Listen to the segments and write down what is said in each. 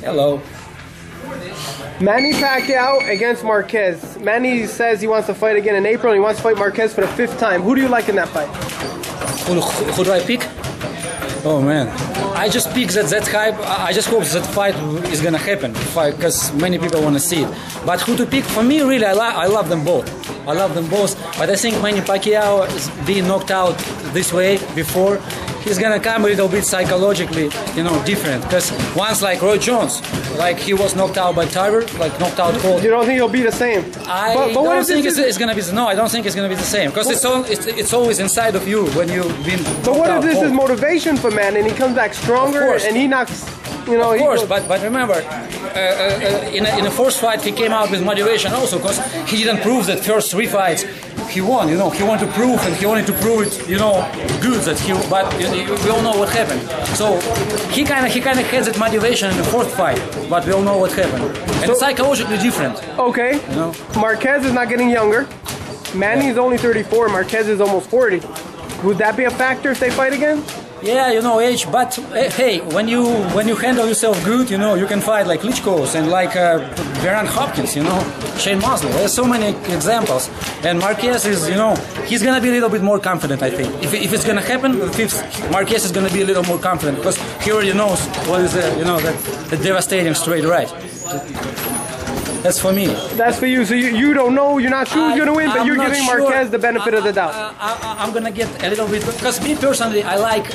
Hello. Manny Pacquiao against Marquez. Manny says he wants to fight again in April. And he wants to fight Marquez for the fifth time. Who do you like in that fight? Who, who do I pick? Oh man, I just pick that that hype. I just hope that fight is gonna happen because many people wanna see it. But who to pick? For me, really, I, I love them both. I love them both. But I think Manny Pacquiao is being knocked out this way before. He's gonna come a little bit psychologically, you know, different. Because once, like Roy Jones, like he was knocked out by Tarver, like knocked out cold. You don't think he'll be the same? I but, but what don't if think it's, is, it's gonna be no. I don't think it's gonna be the same because it's, all, it's it's always inside of you when you've been. But what if this out is motivation for man and he comes back stronger and he knocks, you know, Of course, but but remember, uh, uh, uh, in a, in the first fight he came out with motivation also because he didn't prove that first three fights he won. You know, he wanted to prove and he wanted to prove it. You know, good that he. But we all know what happened. So he kind of he kind of had that motivation in the fourth fight, but we all know what happened. And So- it's psychologically different. okay. You know? Marquez is not getting younger. Manny is only 34. Marquez is almost 40. Would that be a factor if they fight again? Yeah, you know, age. But eh, hey, when you when you handle yourself good, you know, you can fight like Klitschko's and like uh, Bernard Hopkins, you know, Shane Mosley. There's so many examples. And Marquez is, you know, he's gonna be a little bit more confident. I think if, if it's gonna happen, the fifth, Marquez is gonna be a little more confident because he already knows what is the, you know, the, the devastating straight right. That's for me. That's for you. So you, you don't know. You're not sure who's going to win, but I'm you're giving sure. Marquez the benefit of the doubt. I, I, I'm gonna get a little bit because me personally, I like,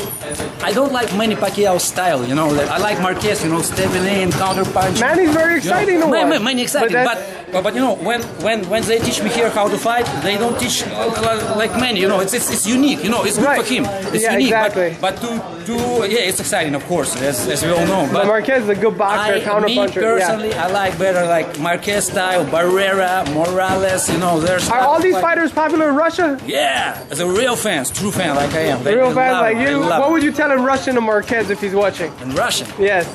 I don't like Manny Pacquiao style. You know, I like Marquez. You know, stepping in, counter punch. Manny's very exciting to watch. Many exciting, But but but, but, you know, when when when they teach me here how to fight, they don't teach uh, like Manny. You know, it's it's, it's unique. You know, it's good Right. for him. It's Yeah, unique. exactly. But, but to to yeah, it's exciting, of course, as, as we all know. But Marquez is a good boxer, I, counter me puncher. personally, Yeah. I like better like Marquez Marquez-Style, Barrera, Morales, you know, there's... Are all these fighters popular in Russia? Yeah, the real fans, true fan like I am. They real fans like you? What would you tell in Russian to Marquez if he's watching? In Russian? Yes.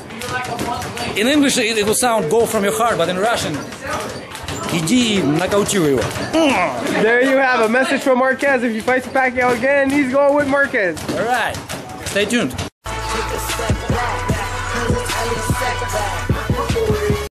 In English, it, it will sound go from your heart, but in Russian... There you have a message from Marquez. If he fights Pacquiao again, he's going with Marquez. All right. Stay tuned.